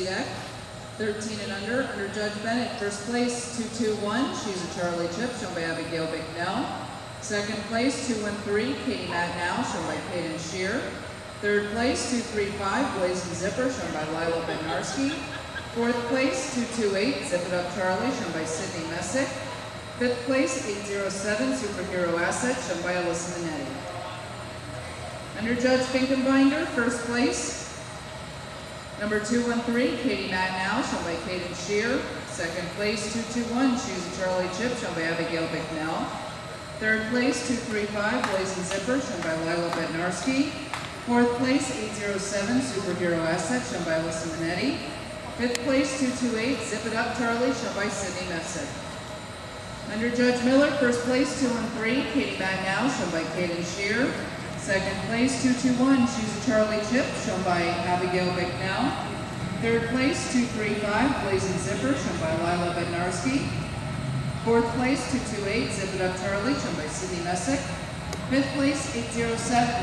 Cedek. 13 and under, under Judge Bennett. First place, 221, She's a Charlie Chip, shown by Abigail Bicknell. Second place, 213, Katie Madnow, shown by Kaden Shear. Third place, 235, Blazing Zipper, shown by Lila Bednarski. Fourth place, 228, Zip It Up Charlie, shown by Sydney Messick. Fifth place, 807, Superhero Asset, shown by Alyssa Minetti. Under Judge Finkenbinder, first place, Number 213, Katie Madnow, shown by Kaden Shear. Second place, 221, Choose Charlie Chip, shown by Abigail Bicknell. Third place, 235, Blazing Zipper, shown by Lila Bednarski. Fourth place, 807, Superhero Asset, shown by Alyssa Minetti. Fifth place, 228, Zip It Up Charlie, shown by Sydney Messick. Under Judge Miller, first place, 213, Katie Madnow, shown by Kaden Shear. Second place, 221, She's Charlie Chip, shown by Abigail Bicknell. Third place, 235, Blazing Zipper, shown by Lila Bednarski. Fourth place, 228, Zip It Up Charlie, shown by Sydney Messick. Fifth place, 807,